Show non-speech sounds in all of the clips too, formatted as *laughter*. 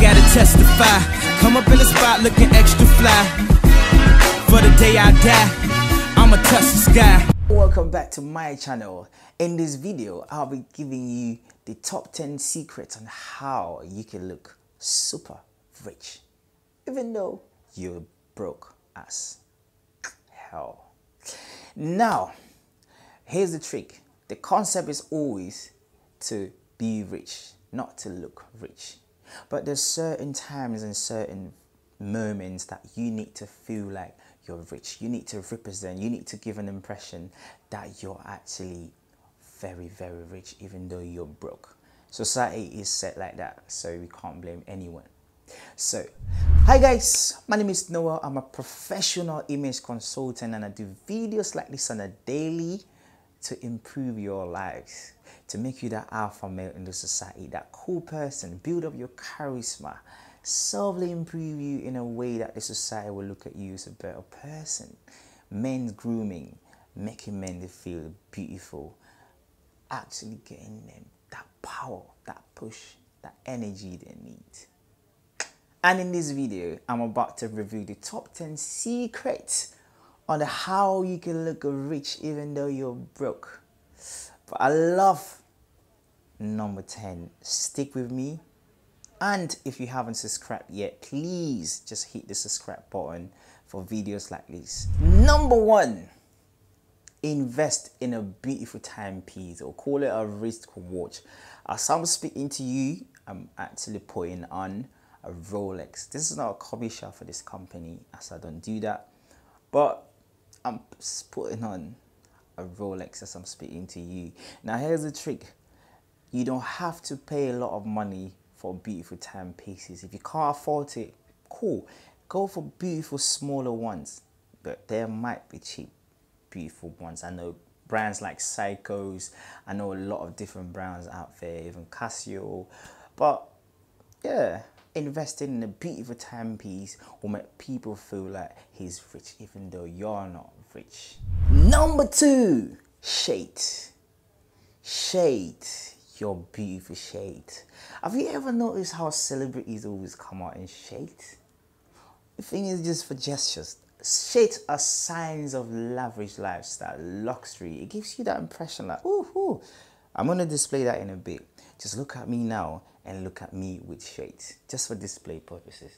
Gotta testify. Come up in the spot looking extra fly. For the day I die, I'ma touch the sky. Welcome back to my channel. In this video, I'll be giving you the top 10 secrets on how you can look super rich, even though you're broke as hell. Now, here's the trick. The concept is always to be rich, not to look rich. But there's certain times and certain moments that you need to feel like you're rich. You need to represent, you need to give an impression that you're actually very, very rich, even though you're broke. Society is set like that, so we can't blame anyone. So, hi guys, my name is Noah. I'm a professional image consultant and I do videos like this on a daily to improve your lives, to make you that alpha male in the society, that cool person, build up your charisma, subtly improve you in a way that the society will look at you as a better person. Men's grooming, making men feel beautiful, actually getting them that power, that push, that energy they need. And in this video, I'm about to review the top 10 secrets on how you can look rich even though you're broke. But I love number 10. Stick with me. And if you haven't subscribed yet, please just hit the subscribe button for videos like this. Number one, invest in a beautiful timepiece or call it a wrist watch. As I'm speaking to you, I'm actually putting on a Rolex. This is not a commercial for this company as I don't do that. But I'm putting on a Rolex as I'm speaking to you. Now here's the trick. You don't have to pay a lot of money for beautiful timepieces. If you can't afford it, cool. Go for beautiful smaller ones. But there might be cheap, beautiful ones. I know brands like Seiko's. I know a lot of different brands out there, even Casio. But yeah, investing in a beautiful timepiece will make people feel like he's rich even though you're not rich. Number two, shade. Shade, your beautiful shade. Have you ever noticed how celebrities always come out in shade? The thing is just for gestures. Shades are signs of lavish lifestyle, luxury. It gives you that impression like, ooh, ooh. I'm gonna display that in a bit. Just look at me now and look at me with shades, just for display purposes.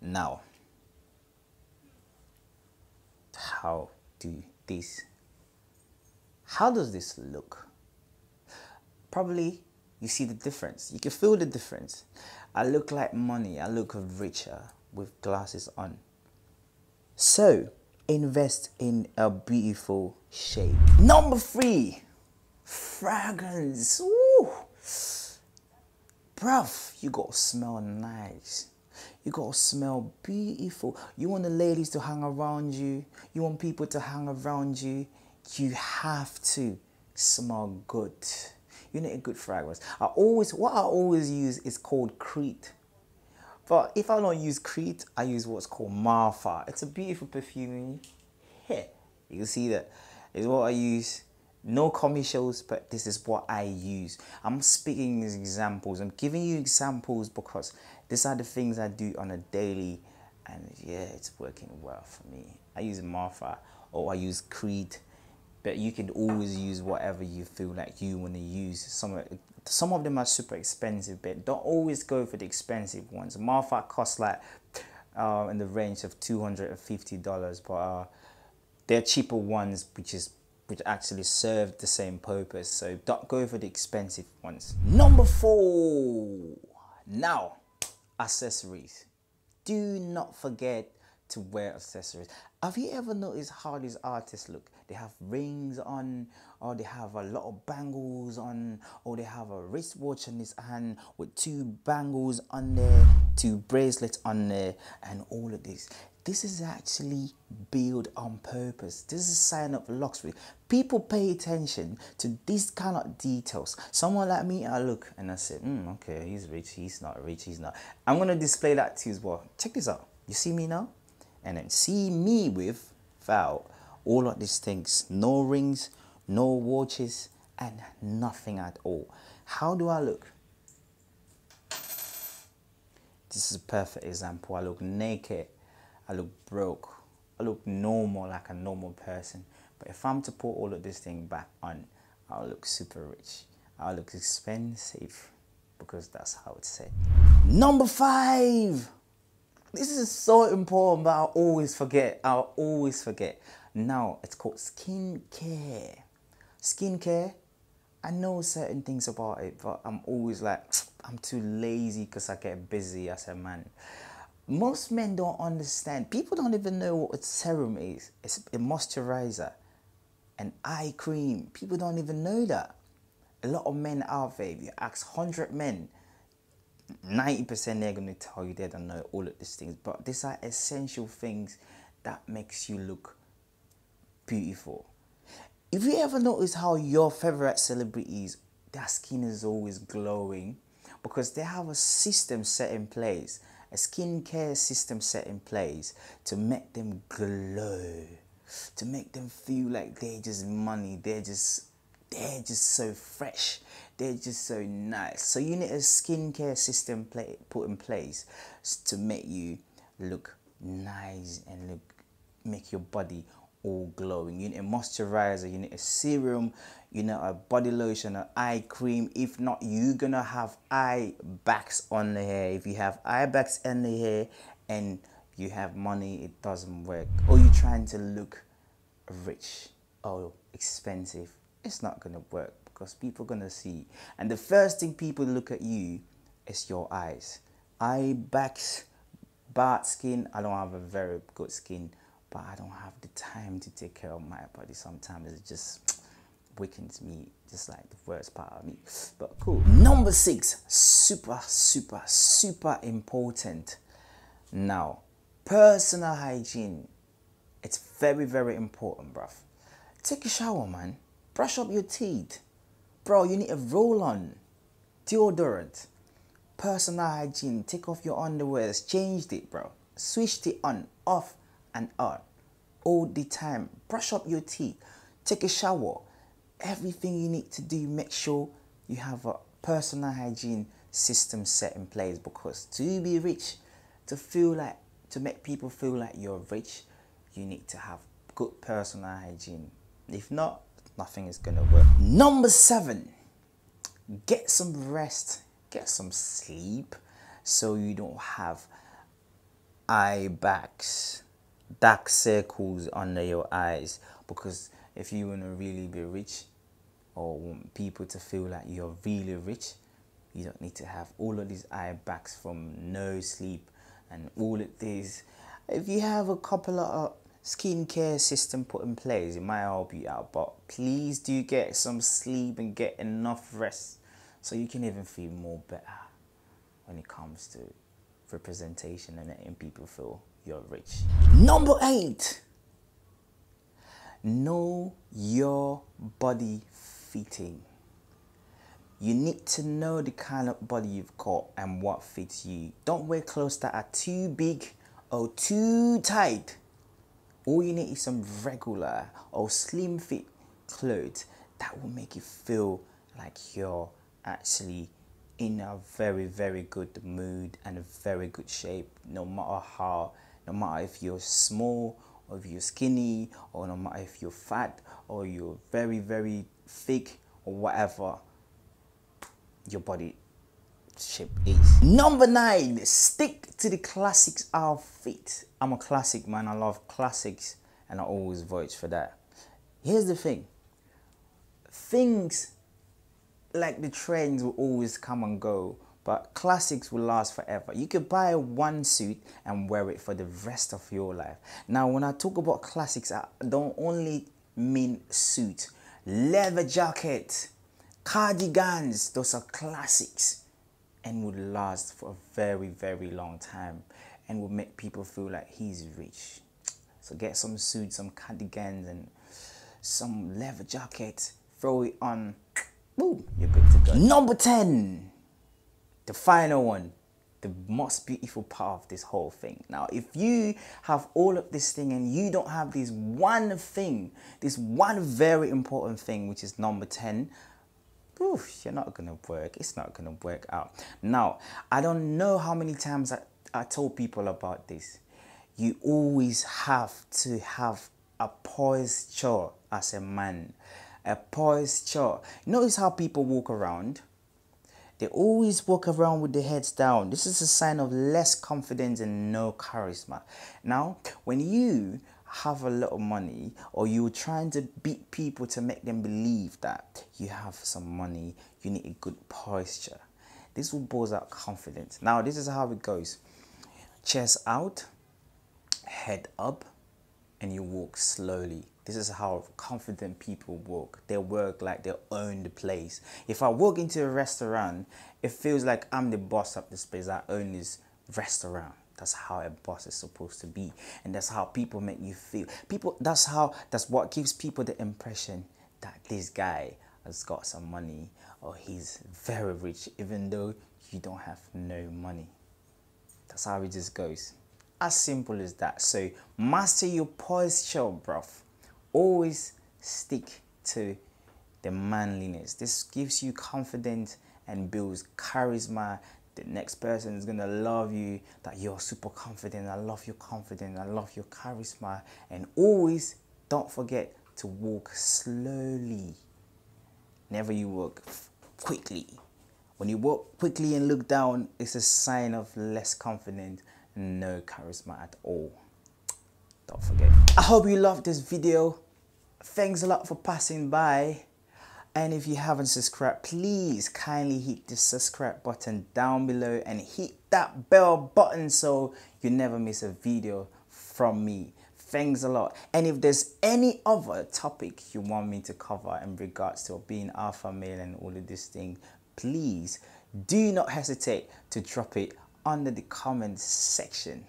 Now, how do this, how does this look? Probably you see the difference. You can feel the difference. I look like money. I look richer with glasses on. So, invest in a beautiful shape. Number three, fragrance. Ooh. Bruv, you gotta smell nice. You gotta smell beautiful. You want the ladies to hang around you. You want people to hang around you. You have to smell good. You need a good fragrance. I always, what I always use is called Creed. But if I don't use Creed, I use what's called Marfa. It's a beautiful perfume. Here, you can see that is what I use. No commercials, but this is what I use. I'm speaking as examples. I'm giving you examples because these are the things I do on a daily, and yeah, it's working well for me. I use Marfa or I use Creed, but you can always use whatever you feel like you want to use. Some some of them are super expensive, but don't always go for the expensive ones. Martha costs like uh, in the range of two hundred and fifty dollars, but uh, there are cheaper ones which is which actually serve the same purpose. So don't go for the expensive ones. Number four. Now, accessories. Do not forget to wear accessories. Have you ever noticed how these artists look? They have rings on, or they have a lot of bangles on, or they have a wristwatch in his hand with two bangles on there, two bracelets on there, and all of this. This is actually built on purpose. This is a sign of luxury. People pay attention to these kind of details. Someone like me, I look and I say, mm, okay, he's rich, he's not rich, he's not. I'm gonna display that to you as well. Check this out. You see me now? And then see me with without all of these things. No rings, no watches, and nothing at all. How do I look? This is a perfect example. I look naked, I look broke, I look normal like a normal person. But if I'm to put all of this thing back on, I'll look super rich. I'll look expensive because that's how it's said. Number five. This is so important, but I always forget. I always forget. Now it's called skincare. Skincare. I know certain things about it, but I'm always like, *tsk* I'm too lazy because I get busy as a man. Most men don't understand. People don't even know what a serum is. It's a moisturizer, an eye cream. People don't even know that. A lot of men out there, if you ask 100 men, 90% they're going to tell you they don't know all of these things. But these are essential things that makes you look beautiful. If you ever notice how your favorite celebrities, their skin is always glowing because they have a system set in place, a skincare system set in place to make them glow, to make them feel like they're just money, they're just they're just so fresh, they're just so nice. So you need a skincare system play, put in place to make you look nice and look make your body all glowing. You need a moisturizer, you need a serum, you know, a body lotion, an eye cream. If not, you're gonna have eye bags on the hair. If you have eye bags on the hair and you have money, it doesn't work. Or you're trying to look rich or expensive, it's not gonna work because people are gonna see. And the first thing people look at you is your eyes. Eye bags, bad skin. I don't have a very good skin but I don't have the time to take care of my body. Sometimes it just weakens me, just like the worst part of me. But cool. Number six, super, super, super important. Now, personal hygiene. It's very, very important, bruv. Take a shower, man. Brush up your teeth. Bro, you need a roll on. Deodorant. Personal hygiene. Take off your underwears. Change it, bro. Switch it on, off and on all the time. Brush up your teeth, take a shower. Everything you need to do, make sure you have a personal hygiene system set in place because to be rich, to feel like, to make people feel like you're rich, you need to have good personal hygiene. If not, nothing is gonna work. Number seven, get some rest, get some sleep so you don't have eye bags dark circles under your eyes. Because if you want to really be rich or want people to feel like you're really rich you don't need to have all of these eye bags from no sleep and all of these. If you have a couple of skincare system put in place it might help you out but please do get some sleep and get enough rest so you can even feel more better when it comes to representation and letting people feel you're rich. Number eight, know your body fitting. You need to know the kind of body you've got and what fits you. Don't wear clothes that are too big or too tight. All you need is some regular or slim fit clothes that will make you feel like you're actually in a very, very good mood and a very good shape, no matter how no matter if you're small or if you're skinny or no matter if you're fat or you're very very thick or whatever your body shape is. Number nine stick to the classics. Outfit i'm a classic man. I love classics and i always vote for that. Here's the thing. Things like the trends will always come and go but classics will last forever. You could buy one suit and wear it for the rest of your life. Now, when I talk about classics, I don't only mean suit, leather jacket, cardigans, those are classics and would last for a very, very long time and will make people feel like he's rich. So get some suits, some cardigans, and some leather jacket, throw it on, boom, you're good to go. Number 10 the final one the most beautiful part of this whole thing. Now, if you have all of this thing and you don't have this one thing, this one very important thing, which is number 10, oof, you're not gonna work. It's not gonna work out. Now, I don't know how many times I, I told people about this. You always have to have a posture as a man. A posture. Notice how people walk around. They always walk around with their heads down. This is a sign of less confidence and no charisma. Now, when you have a lot of money or you're trying to beat people to make them believe that you have some money, you need a good posture. This will boost out confidence. Now, this is how it goes chest out, head up, and you walk slowly. This is how confident people walk. They work like they own the place. If I walk into a restaurant, it feels like I'm the boss of this place. I own this restaurant. That's how a boss is supposed to be. And that's how people make you feel. People that's how that's what gives people the impression that this guy has got some money or he's very rich even though you don't have no money. That's how it just goes. As simple as that. So master your posture, bruv. Always stick to the manliness. This gives you confidence and builds charisma the next person is gonna love you that you're super confident. I love your confidence. I love your charisma. And always don't forget to walk slowly. Never you walk quickly. When you walk quickly and look down, it's a sign of less confidence and no charisma at all. Don't forget. I hope you loved this video. Thanks a lot for passing by. And if you haven't subscribed, please kindly hit the subscribe button down below and hit that bell button so you never miss a video from me. Thanks a lot. And if there's any other topic you want me to cover in regards to being alpha male and all of this thing, please do not hesitate to drop it under the comments section.